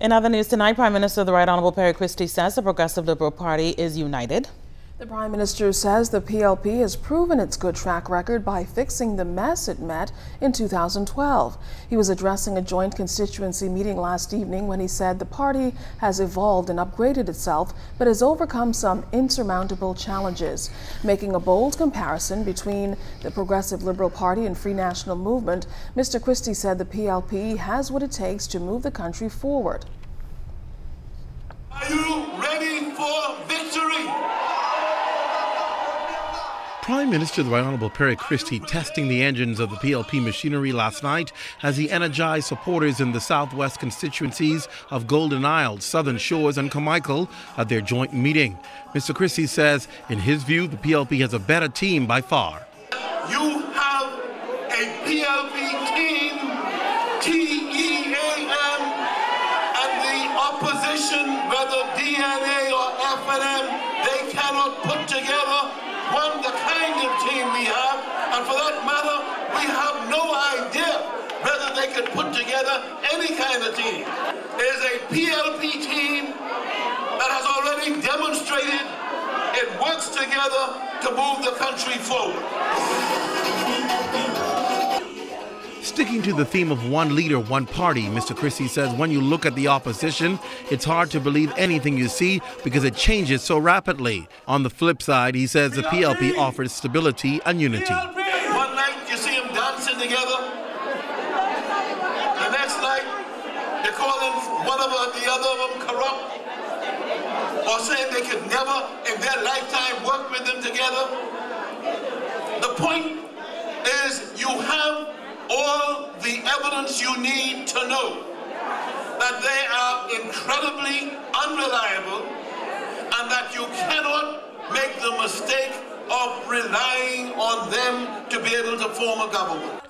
In other news tonight, Prime Minister the Right Honorable Perry Christie says the Progressive Liberal Party is united. The Prime Minister says the PLP has proven its good track record by fixing the mess it met in 2012. He was addressing a joint constituency meeting last evening when he said the party has evolved and upgraded itself, but has overcome some insurmountable challenges. Making a bold comparison between the Progressive Liberal Party and Free National Movement, Mr. Christie said the PLP has what it takes to move the country forward. Are you ready for Prime Minister the Honourable Perry Christie testing the engines of the PLP machinery last night as he energized supporters in the southwest constituencies of Golden Isles, Southern Shores, and Carmichael at their joint meeting. Mr. Christie says, in his view, the PLP has a better team by far. You have a PLP team, T-E-A-M, and the opposition, whether DNA or FNM, cannot put together one the kind of team we have, and for that matter, we have no idea whether they can put together any kind of team. There's a PLP team that has already demonstrated it works together to move the country forward. Sticking to the theme of one leader, one party, Mr. Christie says when you look at the opposition, it's hard to believe anything you see because it changes so rapidly. On the flip side, he says the PLP offers stability and unity. One night you see them dancing together. The next night they're calling one of the other of them corrupt or saying they could never in their lifetime work with them together. The point is you have all the evidence you need to know that they are incredibly unreliable and that you cannot make the mistake of relying on them to be able to form a government.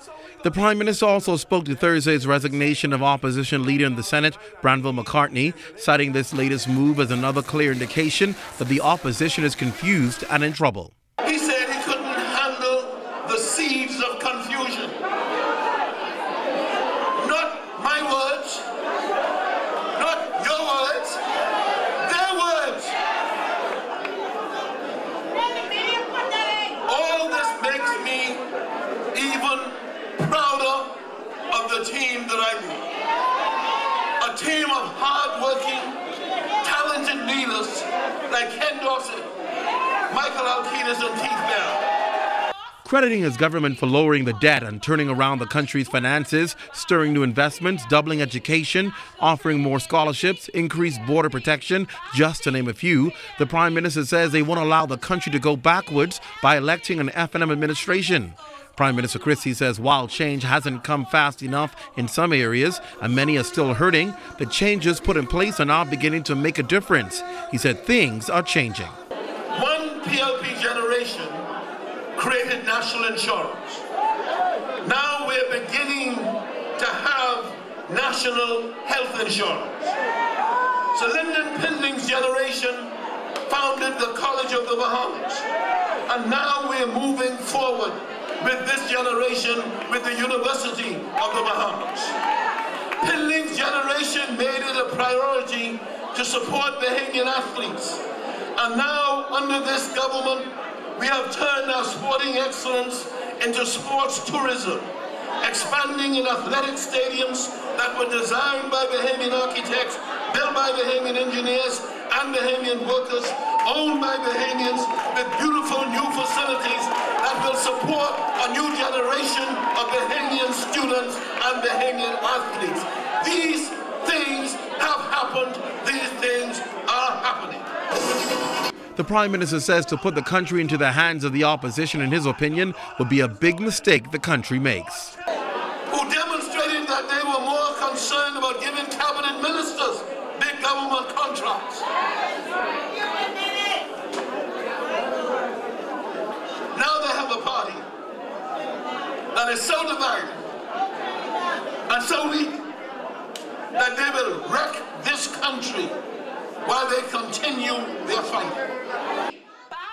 The Prime Minister also spoke to Thursday's resignation of opposition leader in the Senate, Granville McCartney, citing this latest move as another clear indication that the opposition is confused and in trouble. He said he couldn't handle the seeds of confusion. The team that I lead. A team of hard-working, talented leaders like Ken Dorsett, Michael Halkitis, and Keith Bell. Crediting his government for lowering the debt and turning around the country's finances, stirring new investments, doubling education, offering more scholarships, increased border protection, just to name a few, the Prime Minister says they won't allow the country to go backwards by electing an FNM administration. Prime Minister Christie says while change hasn't come fast enough in some areas and many are still hurting, the changes put in place are now beginning to make a difference. He said things are changing. One PLP generation created national insurance. Now we're beginning to have national health insurance. So Lynden Pindling's generation founded the College of the Bahamas. And now we're moving forward with this generation with the University of the Bahamas. Pindling's generation made it a priority to support Bahamian athletes. And now, under this government, we have turned our sporting excellence into sports tourism, expanding in athletic stadiums that were designed by Bahamian architects, built by Bahamian engineers, and Bahamian workers, owned by Bahamians, with beautiful new facilities that will support a new generation of Bahamian students and Bahamian athletes. These things have happened. These. The Prime Minister says to put the country into the hands of the opposition, in his opinion, would be a big mistake the country makes. Who demonstrated that they were more concerned about giving cabinet ministers big government contracts. Now they have a party that is so divided and so weak that they will wreck this country while they continue their.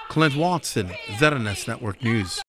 Clint Watson, ZNS Network News.